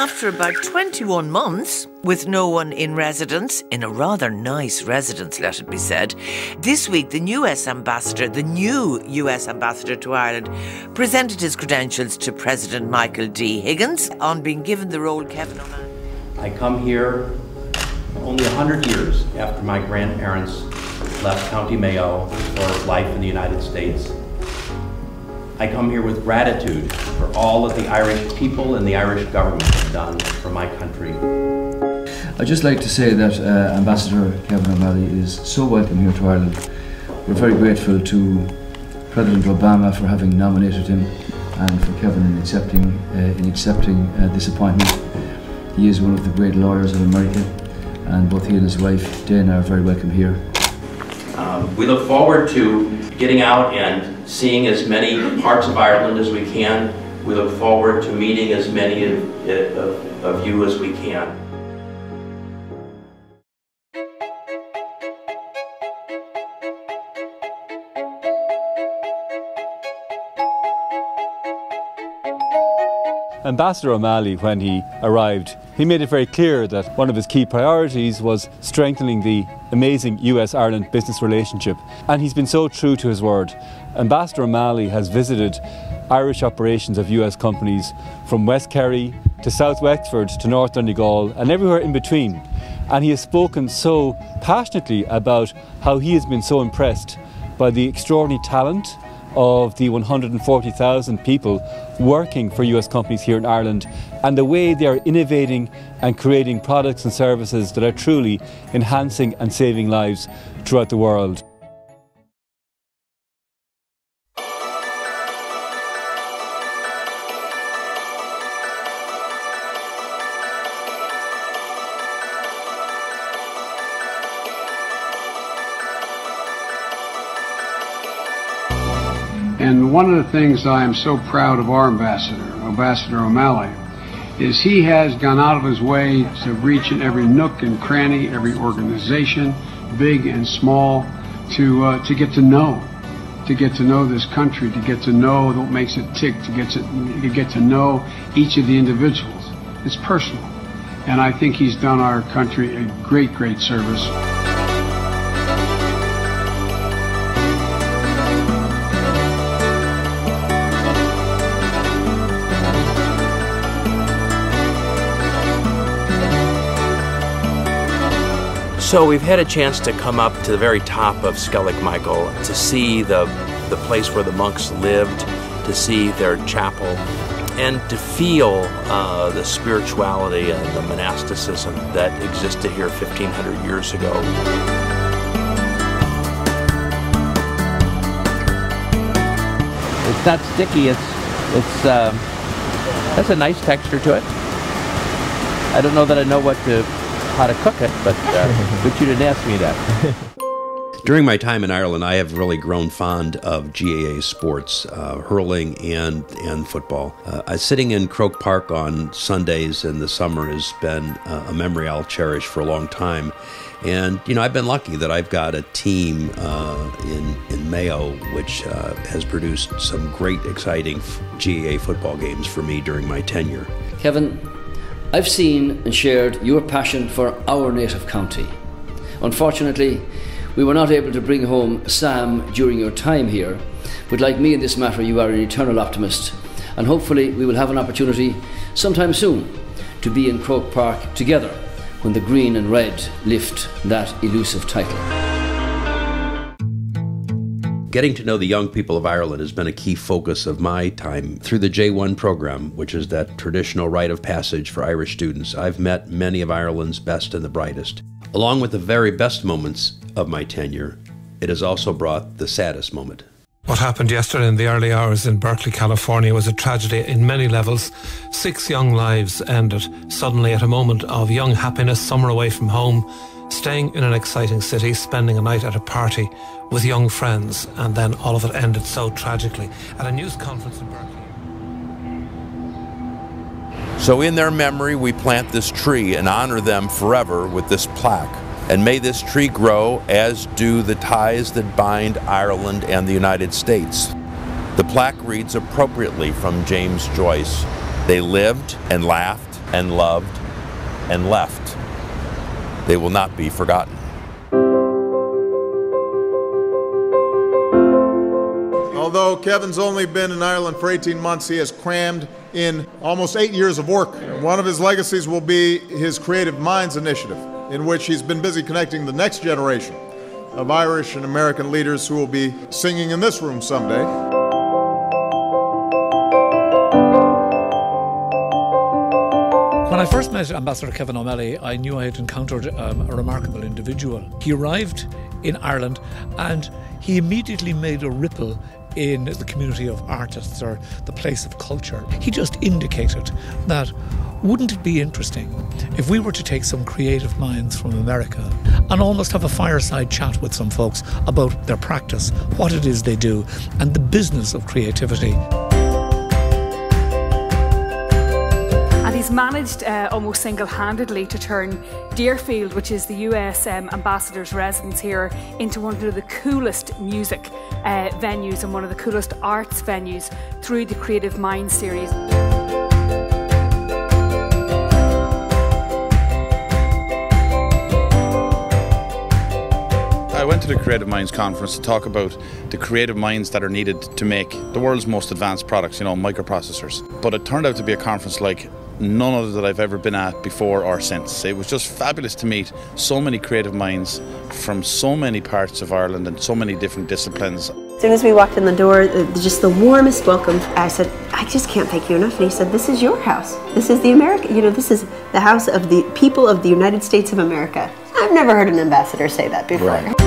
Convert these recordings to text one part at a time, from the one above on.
after about 21 months with no one in residence, in a rather nice residence, let it be said, this week the new US ambassador, the new US ambassador to Ireland, presented his credentials to President Michael D. Higgins on being given the role Kevin O'Malley. I come here only 100 years after my grandparents left County Mayo for life in the United States. I come here with gratitude for all that the Irish people and the Irish government have done for my country. I'd just like to say that uh, Ambassador Kevin O'Malley is so welcome here to Ireland. We're very grateful to President Obama for having nominated him and for Kevin in accepting, uh, in accepting uh, this appointment. He is one of the great lawyers of America and both he and his wife Dana are very welcome here. Um, we look forward to getting out and seeing as many parts of Ireland as we can. We look forward to meeting as many of, of, of you as we can. Ambassador O'Malley, when he arrived, he made it very clear that one of his key priorities was strengthening the amazing US Ireland business relationship. And he's been so true to his word. Ambassador O'Malley has visited Irish operations of US companies from West Kerry to South Wexford to North Donegal and everywhere in between. And he has spoken so passionately about how he has been so impressed by the extraordinary talent of the 140,000 people working for US companies here in Ireland and the way they are innovating and creating products and services that are truly enhancing and saving lives throughout the world. And one of the things I am so proud of our ambassador, Ambassador O'Malley, is he has gone out of his way to reach in every nook and cranny, every organization, big and small, to uh, to get to know, to get to know this country, to get to know what makes it tick, to get to, to get to know each of the individuals. It's personal, and I think he's done our country a great, great service. So we've had a chance to come up to the very top of Skellig Michael to see the, the place where the monks lived, to see their chapel, and to feel uh, the spirituality and the monasticism that existed here 1,500 years ago. It's not sticky. It's it's um, has a nice texture to it. I don't know that I know what to how to cook it, but uh, but you didn't ask me that. During my time in Ireland, I have really grown fond of GAA sports, uh, hurling and and football. Uh, sitting in Croke Park on Sundays in the summer has been uh, a memory I'll cherish for a long time. And you know, I've been lucky that I've got a team uh, in in Mayo which uh, has produced some great, exciting GAA football games for me during my tenure. Kevin, I've seen and shared your passion for our native county. Unfortunately, we were not able to bring home Sam during your time here, but like me in this matter, you are an eternal optimist, and hopefully we will have an opportunity sometime soon to be in Croke Park together when the green and red lift that elusive title. Getting to know the young people of Ireland has been a key focus of my time through the J1 program, which is that traditional rite of passage for Irish students. I've met many of Ireland's best and the brightest. Along with the very best moments of my tenure, it has also brought the saddest moment. What happened yesterday in the early hours in Berkeley, California was a tragedy in many levels. Six young lives ended suddenly at a moment of young happiness, summer away from home, staying in an exciting city, spending a night at a party with young friends, and then all of it ended so tragically at a news conference in Berkeley. So, in their memory, we plant this tree and honor them forever with this plaque. And may this tree grow as do the ties that bind Ireland and the United States. The plaque reads appropriately from James Joyce They lived and laughed and loved and left. They will not be forgotten. Although Kevin's only been in Ireland for 18 months, he has crammed in almost eight years of work. One of his legacies will be his Creative Minds initiative, in which he's been busy connecting the next generation of Irish and American leaders who will be singing in this room someday. When I first met Ambassador Kevin O'Malley, I knew I had encountered um, a remarkable individual. He arrived in Ireland and he immediately made a ripple in the community of artists or the place of culture. He just indicated that wouldn't it be interesting if we were to take some creative minds from America and almost have a fireside chat with some folks about their practice, what it is they do, and the business of creativity? Managed uh, almost single handedly to turn Deerfield, which is the US um, ambassador's residence here, into one of the coolest music uh, venues and one of the coolest arts venues through the Creative Minds series. I went to the Creative Minds conference to talk about the creative minds that are needed to make the world's most advanced products, you know, microprocessors. But it turned out to be a conference like none other that I've ever been at before or since. It was just fabulous to meet so many creative minds from so many parts of Ireland and so many different disciplines. As soon as we walked in the door, just the warmest welcome. I said, I just can't thank you enough. And he said, This is your house. This is the America, you know, this is the house of the people of the United States of America. I've never heard an ambassador say that before. Right.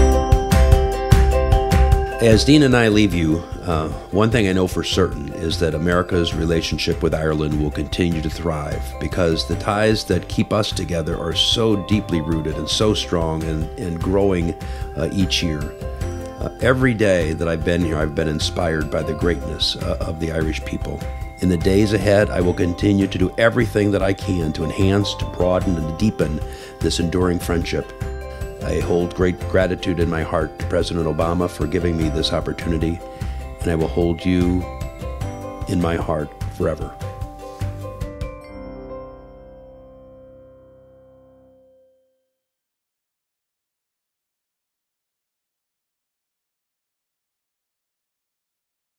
As Dean and I leave you, uh, one thing I know for certain is that America's relationship with Ireland will continue to thrive because the ties that keep us together are so deeply rooted and so strong and, and growing uh, each year. Uh, every day that I've been here, I've been inspired by the greatness uh, of the Irish people. In the days ahead, I will continue to do everything that I can to enhance, to broaden, and to deepen this enduring friendship. I hold great gratitude in my heart to President Obama for giving me this opportunity, and I will hold you in my heart forever.